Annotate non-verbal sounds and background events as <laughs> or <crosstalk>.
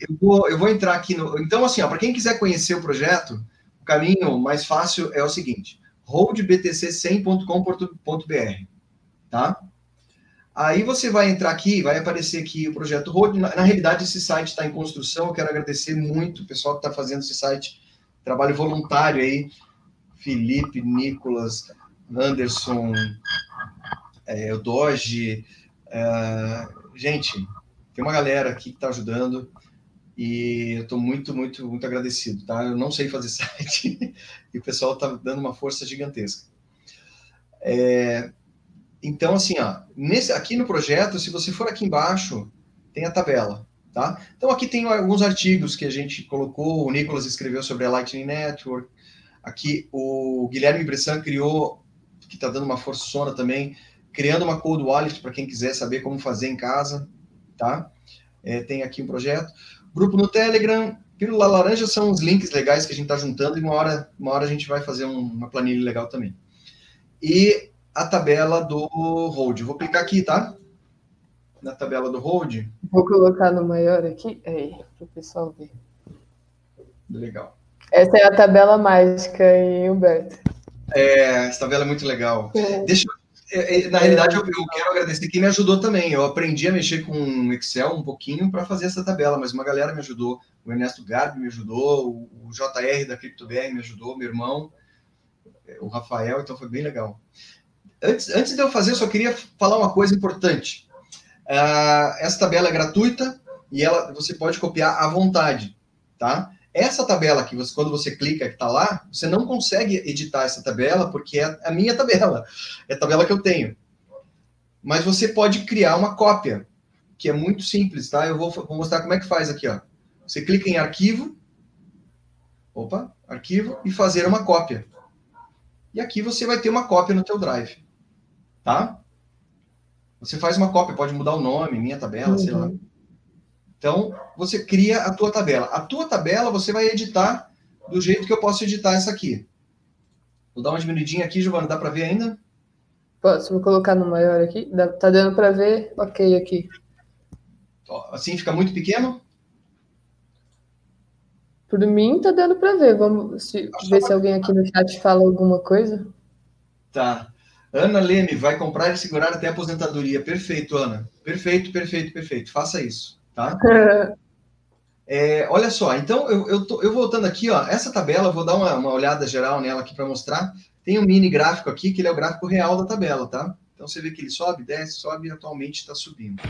Eu vou, eu vou entrar aqui no. Então, assim, para quem quiser conhecer o projeto, o caminho mais fácil é o seguinte: holdbtc100.com.br, tá? Aí você vai entrar aqui, vai aparecer aqui o projeto Hold. Na, na realidade, esse site está em construção. Eu quero agradecer muito o pessoal que está fazendo esse site, trabalho voluntário aí, Felipe, Nicolas, Anderson, é, Doge. É, gente, tem uma galera aqui que está ajudando e eu estou muito, muito, muito agradecido, tá? Eu não sei fazer <laughs> site e o pessoal está dando uma força gigantesca. É, então, assim, ó, nesse, aqui no projeto, se você for aqui embaixo, tem a tabela, tá? Então, aqui tem alguns artigos que a gente colocou, o Nicolas escreveu sobre a Lightning Network, aqui o Guilherme Bressan criou, que está dando uma força também, criando uma Code Wallet para quem quiser saber como fazer em casa, tá? É, tem aqui um projeto. Grupo no Telegram, Pílula Laranja são os links legais que a gente está juntando e uma hora, uma hora a gente vai fazer um, uma planilha legal também. E a tabela do hold. Vou clicar aqui, tá? Na tabela do hold. Vou colocar no maior aqui, aí, para o pessoal ver. Legal. Essa é a tabela mágica, hein, Humberto? É, essa tabela é muito legal. É. Deixa eu é, é, na realidade, eu, eu, quero agradecer quem me ajudou também. Eu aprendi a mexer com Excel um pouquinho para fazer essa tabela, mas uma galera me ajudou. O Ernesto Garbi me ajudou, o, JR da CryptoBR me ajudou, meu irmão, é, o Rafael, então foi bem legal. Antes, antes de eu fazer, eu só queria falar uma coisa importante. Uh, essa tabela é gratuita e ela você pode copiar à vontade, tá? Essa tabela que você, quando você clica que está lá, você não consegue editar essa tabela porque é a minha tabela, é a tabela que eu tenho. Mas você pode criar uma cópia, que é muito simples, tá? Eu vou, vou mostrar como é que faz aqui, ó. Você clica em arquivo, opa, arquivo e fazer uma cópia. E aqui você vai ter uma cópia no teu drive, tá? Você faz uma cópia, pode mudar o nome, minha tabela, uhum. sei lá. Então, você cria a tua tabela. A tua tabela você vai editar do jeito que eu posso editar essa aqui. Vou dar uma diminuidinha aqui, Giovana, dá para ver ainda? Posso, vou colocar no maior aqui. Tá dando para ver? Ok aqui. Assim fica muito pequeno? Por mim tá dando para ver. Vamos se, ver se alguém aqui no chat fala alguma coisa. Tá. Ana Leme vai comprar e segurar até a aposentadoria. Perfeito, Ana. Perfeito, perfeito, perfeito. Faça isso tá? <laughs> É, olha só, então eu, eu, tô, eu voltando aqui, ó, essa tabela, vou dar uma, uma olhada geral nela aqui para mostrar. Tem um mini gráfico aqui, que ele é o gráfico real da tabela, tá? Então você vê que ele sobe, desce, sobe e atualmente está subindo.